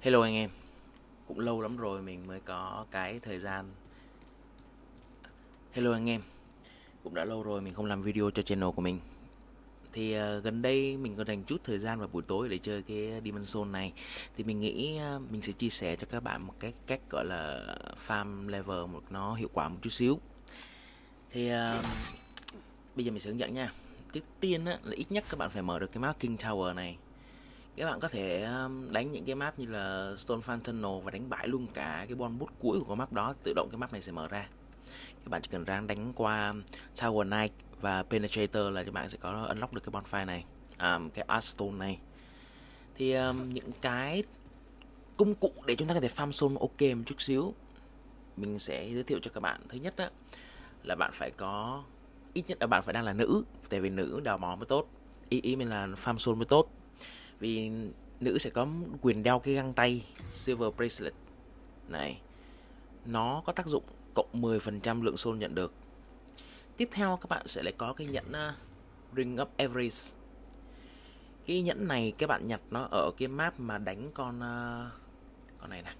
Hello anh em. Cũng lâu lắm rồi mình mới có cái thời gian. Hello anh em. Cũng đã lâu rồi mình không làm video cho channel của mình. Thì uh, gần đây mình có dành chút thời gian vào buổi tối để chơi cái Demon Soul này. Thì mình nghĩ uh, mình sẽ chia sẻ cho các bạn một cái cách gọi là farm level một nó hiệu quả một chút xíu. Thì uh, bây giờ mình sẽ hướng dẫn nha. Trước tiên á, là ít nhất các bạn phải mở được cái map King Tower này các bạn có thể um, đánh những cái map như là Stone Fountain và đánh bại luôn cả cái bon bút cuối của cái map đó tự động cái map này sẽ mở ra. Các bạn chỉ cần ráng đánh qua um, Tower Knight và Penetrator là các bạn sẽ có unlock được cái bonfire này um, cái Artstone này. Thì um, những cái công cụ để chúng ta có thể farm stone ok một chút xíu mình sẽ giới thiệu cho các bạn. Thứ nhất đó, là bạn phải có ít nhất là bạn phải đang là nữ tại vì nữ đào mỏ mới tốt ý ý mình là farm stone mới tốt vì nữ sẽ có quyền đeo cái găng tay silver bracelet. Này nó có tác dụng cộng 10% lượng soul nhận được. Tiếp theo các bạn sẽ lại có cái nhẫn uh, ring of Everest. Cái nhẫn này các bạn nhặt nó ở cái map mà đánh con uh, con này nè.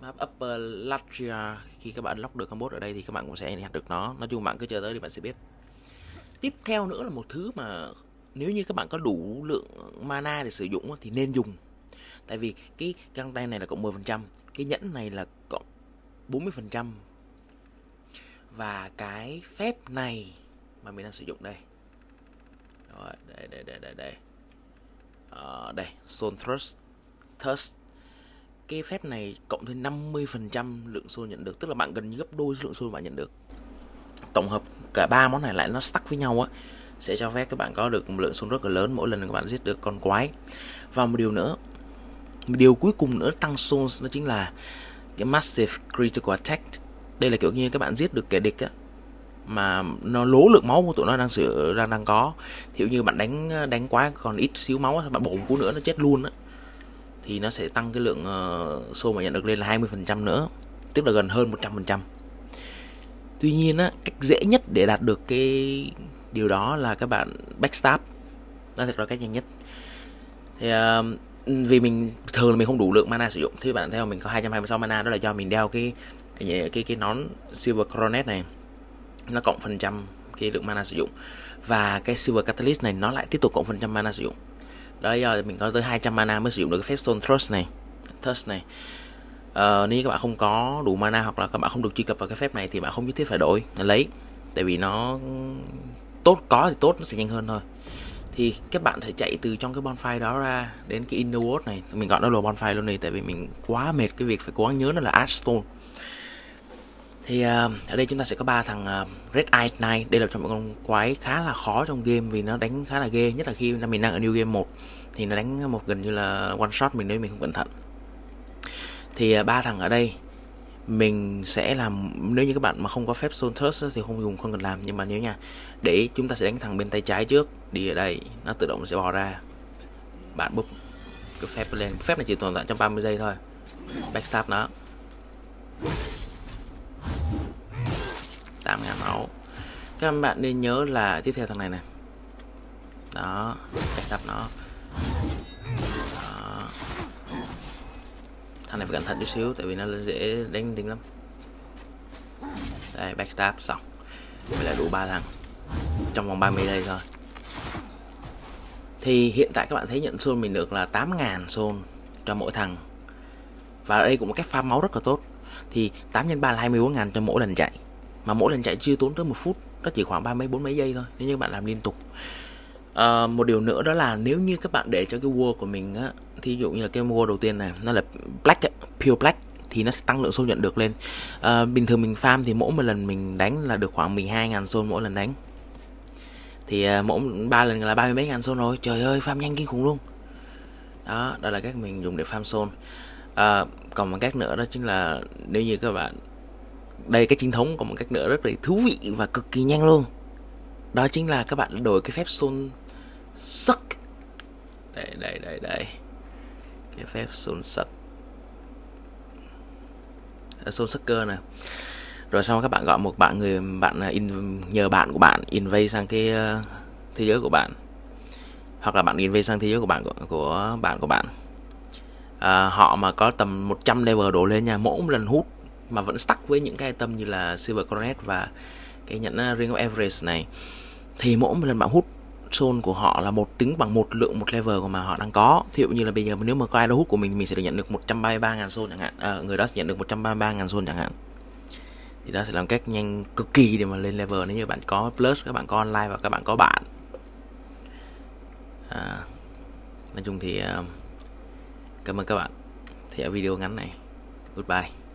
Map upper Latria khi các bạn lock được con ở đây thì các bạn cũng sẽ nhặt được nó. Nói chung bạn cứ chờ tới thì bạn sẽ biết. Tiếp theo nữa là một thứ mà nếu như các bạn có đủ lượng mana để sử dụng thì nên dùng. Tại vì cái găng tay này là cộng 10% cái nhẫn này là cộng 40% và cái phép này mà mình đang sử dụng đây. Rồi đây đây đây đây đây. À, đây soul thrust thrust. Cái phép này cộng thêm 50% lượng soul nhận được tức là bạn gần như gấp đôi lượng soul bạn nhận được. Tổng hợp cả ba món này lại nó stack với nhau á sẽ cho phép các bạn có được một lượng xung rất là lớn mỗi lần các bạn giết được con quái. Và một điều nữa một điều cuối cùng nữa tăng xung nó chính là cái massive critical attack. Đây là kiểu như các bạn giết được kẻ địch á mà nó lố lượng máu của tụi nó đang sửa đang đang có. Thì như bạn đánh đánh quá còn ít xíu máu bạn bổ một cú nữa nó chết luôn á. Thì nó sẽ tăng cái lượng ờ, uh, xô mà nhận được lên là 20% nữa tức là gần hơn 100% tuy nhiên á cách dễ nhất để đạt được cái điều đó là các bạn backstab. Đó thật là cách nhanh nhất. Thì uh, vì mình thường là mình không đủ lượng mana sử dụng thì bạn theo mình có 226 mana đó là do mình đeo cái cái cái, cái nón silver coronet này. Nó cộng phần trăm cái lượng mana sử dụng. Và cái silver catalyst này nó lại tiếp tục cộng phần trăm mana sử dụng. Đó là do mình có tới 200 mana mới sử dụng được cái phép stone thrust này thrust này. Uh, nếu các bạn không có đủ mana hoặc là các bạn không được truy cập vào cái phép này thì bạn không nhất thiết phải đổi. Lấy tại vì nó tốt có thì tốt nó sẽ nhanh hơn thôi. Thì các bạn phải chạy từ trong cái bonfire đó ra đến cái inner world này. Mình gọi nó là bonfire luôn này tại vì mình quá mệt cái việc phải cố gắng nhớ nó là Ashstone thì uh, ở đây chúng ta sẽ có ba thằng uh, Red Eye Knight. Đây là trong một con quái khá là khó trong game vì nó đánh khá là ghê nhất là khi mình đang ở new game 1 thì nó đánh một gần như là one shot mình nếu mình không cẩn thận. Thì uh, ba thằng ở đây mình sẽ làm, nếu như các bạn mà không có phép soul thrust thì không dùng, không cần làm. Nhưng mà nếu nha, để chúng ta sẽ đánh thằng bên tay trái trước, đi ở đây, nó tự động sẽ bò ra. Bạn búp cái phép lên. Phép này chỉ tồn tại trong 30 giây thôi. Backstab nó. 8 ngàn máu. Các bạn nên nhớ là tiếp theo thằng này này đó, backstab nó. Thằng này phải cẩn thận chút xíu, tại vì nó dễ đánh đinh lắm. Đây, backstab xong. Vậy là đủ ba thằng. Trong vòng 30 giây thôi. Thì hiện tại các bạn thấy nhận xôn mình được là 8.000 xôn cho mỗi thằng. Và đây cũng một cách pha máu rất là tốt. Thì 8 x 3 là 24.000 cho mỗi lần chạy. Mà mỗi lần chạy chưa tốn tới một phút, nó chỉ khoảng ba mấy bốn mấy giây thôi. Nếu như bạn làm liên tục à, một điều nữa đó là nếu như các bạn để cho cái wall của mình á thí dụ như là cái wall đầu tiên này nó là black pure black thì nó sẽ tăng lượng xô nhận được lên. À, bình thường mình farm thì mỗi một lần mình đánh là được khoảng 12.000 xô mỗi lần đánh. Thì à, mỗi ba lần là ba mươi mấy ngàn xô rồi. Trời ơi farm nhanh kinh khủng luôn. Đó đó là cách mình dùng để farm xô. à, còn một cách nữa đó chính là nếu như các bạn đây cái chính thống còn một cách nữa rất là thú vị và cực kỳ nhanh luôn. Đó chính là các bạn đổi cái phép xôn sắc đây đây đây đây. Cái phép xôn sắc xôn cơ nè rồi sau các bạn gọi một bạn người bạn à, in nhờ bạn của bạn invade sang cái uh, thế giới của bạn. Hoặc là bạn invade sang thế giới của bạn của, của bạn của bạn. À, họ mà có tầm 100 level đổ lên nha mỗi một lần hút mà vẫn stuck với những cái item như là Silver Coronet và cái nhẫn riêng Ring of average này thì mỗi một lần bạn hút soul của họ là một tính bằng một lượng một level mà họ đang có. Thí dụ như là bây giờ nếu mà có idol hút của mình mình sẽ được nhận được 133.000 soul chẳng hạn. À, người đó sẽ nhận được 133.000 soul chẳng hạn. Thì đó sẽ làm cách nhanh cực kỳ để mà lên level nếu như bạn có plus các bạn có online và các bạn có bạn. À, nói chung thì uh, cảm ơn các bạn. Theo video ngắn này goodbye.